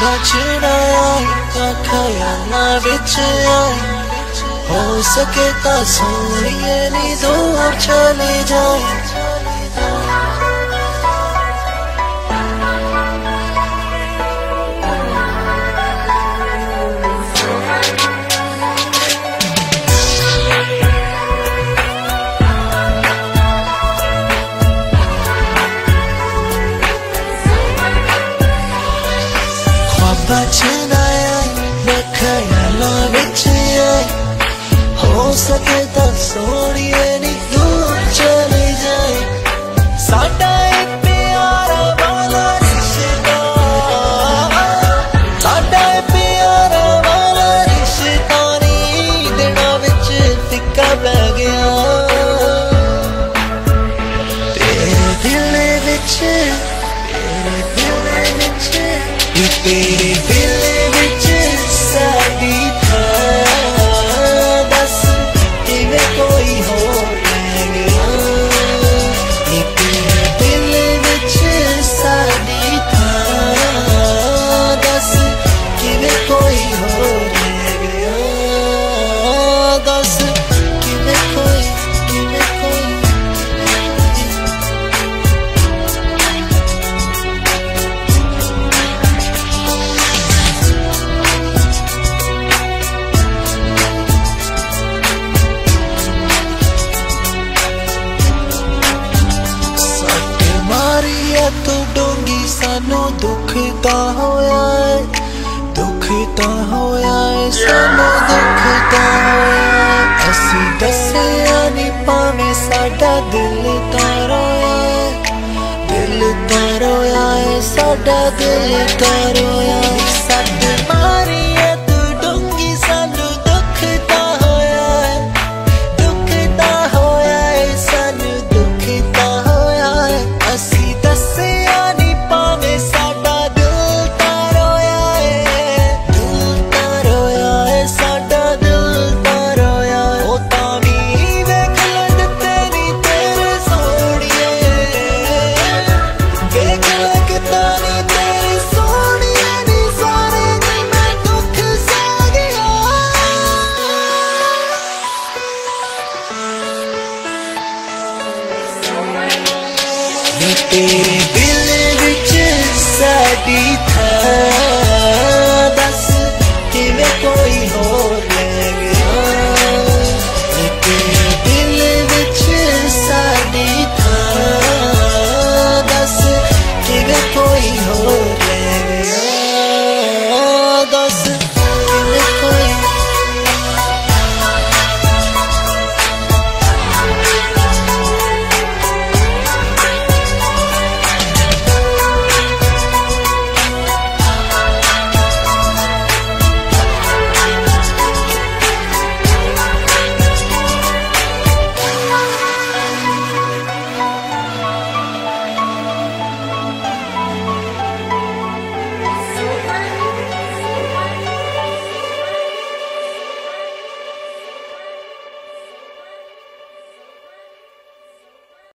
बचना आखाया ना हो। सके तो सोनिए नी चले जाए। ਸਾਡਾ ਇਹ ਪਿਆਰਾ ਵਾਲਾ ਰਿਸ਼ਤਾ। ਸਾਡਾ ਇਹ ਪਿਆਰਾ ਵਾਲਾ ਰਿਸ਼ਤਾ ਨੀ ਦਿਨਾਂ ਵਿੱਚ ਫਿੱਕਾ ਪੈ ਗਿਆ। ਤੇਰੇ ਦਿਲ ਵਿੱਚ, ਤੇਰੇ ਦਿਲ ਵਿੱਚ, ਤੇਰੇ ਡੋਂਗੀ ਸਾਨੂੰ ਦੁੱਖ ਤਾਂ ਹੋਇਆ ਏ ਦੁੱਖ ਤਾਂ ਹੋਇਆ ਏ ਸਾਨੂੰ ਦੁੱਖ ਤਾਂ ਹੋਇਆ ਏ ਅਸੀਂ ਦੱਸਿਆ ਨਹੀਂ ਪਾਵੇਂ ਸਾਡਾ ਦਿਲ ਤਾਂ ਰੋਇਆ ਏ ਦਿਲ ਤਾਂ ਰੋਇਆ ਏ ਸਾਡਾ ਦਿਲ ਤਾਂ ਰੋਇਆ baby.